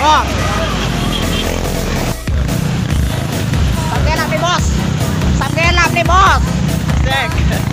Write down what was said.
Oh. Sampai enak nih bos. Sampai enak nih bos. Cek.